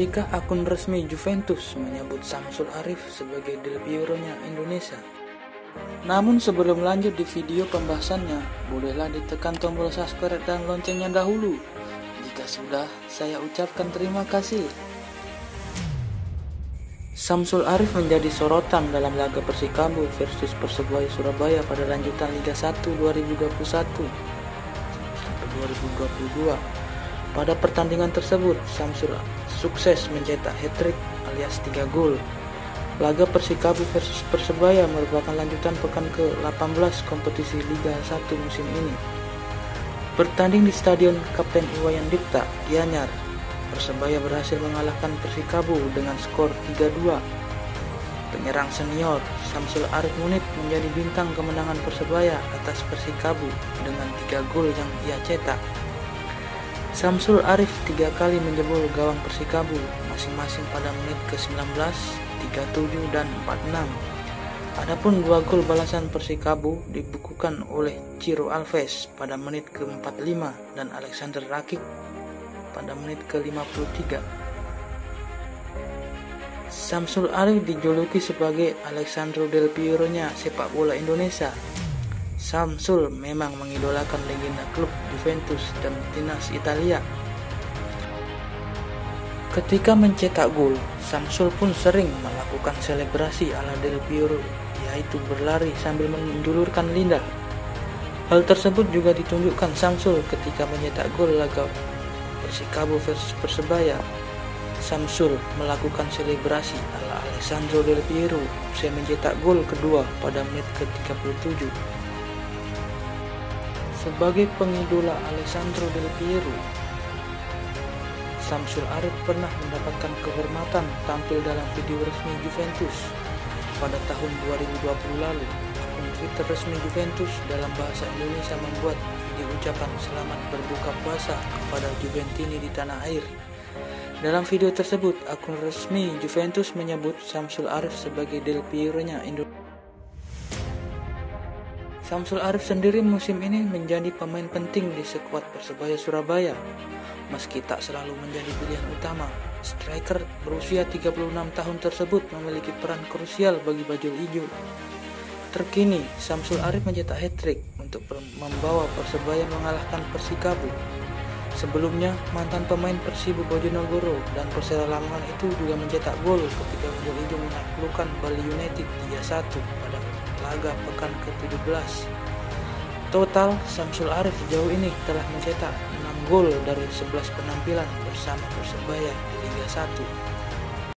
ketika akun resmi Juventus menyebut Samsul Arif sebagai Del Piero-nya Indonesia. Namun sebelum lanjut di video pembahasannya, bolehlah ditekan tombol subscribe dan loncengnya dahulu. Jika sudah, saya ucapkan terima kasih. Samsul Arif menjadi sorotan dalam laga Persikabo versus Persebaya Surabaya pada lanjutan Liga 1 2021 2022. Pada pertandingan tersebut, Samsul sukses mencetak hat-trick alias 3 gol. Laga Persikabo versus Persebaya merupakan lanjutan pekan ke-18 kompetisi Liga 1 musim ini. Bertanding di Stadion Kapten Iwayan Dipta, Gianyar, Persebaya berhasil mengalahkan Persikabo dengan skor 3-2. Penyerang senior Samsul Arif Munib menjadi bintang kemenangan Persebaya atas Persikabo dengan 3 gol yang ia cetak. Samsul Arif tiga kali menjebol gawang Persikabo masing-masing pada menit ke-19, 37 dan 46. Adapun dua gol balasan Persikabo dibukukan oleh Ciro Alves pada menit ke-45 dan Alexander Rakik pada menit ke-53. Samsul Arif dijuluki sebagai Alexandro Del Piero-nya sepak bola Indonesia Samsul memang mengidolakan legenda klub Juventus dan timnas Italia. Ketika mencetak gol, Samsul pun sering melakukan selebrasi ala Del Piero, yaitu berlari sambil menjulurkan lidah. Hal tersebut juga ditunjukkan Samsul ketika mencetak gol laga Persikabo versus Persebaya. Samsul melakukan selebrasi ala Alessandro Del Piero usai mencetak gol kedua pada menit ke-37. Sebagai pengidola Alessandro Del Piero, Samsul Arif pernah mendapatkan kehormatan tampil dalam video resmi Juventus pada tahun 2020 lalu. Akun Twitter resmi Juventus dalam bahasa Indonesia membuat video ucapan selamat berbuka puasa kepada Juventini di tanah air. Dalam video tersebut, akun resmi Juventus menyebut Samsul Arif sebagai Del Piero-nya Indonesia. Samsul Arif sendiri musim ini menjadi pemain penting di skuad Persebaya Surabaya. Meski tak selalu menjadi pilihan utama, striker berusia 36 tahun tersebut memiliki peran krusial bagi bajul hijau. Terkini, Samsul Arif mencetak hat-trick untuk membawa Persebaya mengalahkan Persikabo. Sebelumnya, mantan pemain Persibo Bojonegoro dan Persela Lamongan itu juga mencetak gol ketika bajul hijau menaklukkan Bali United 3-1 pada laga pekan ke-17. Total, Samsul Arif sejauh ini telah mencetak 6 gol dari 11 penampilan bersama Persebaya di Liga 1.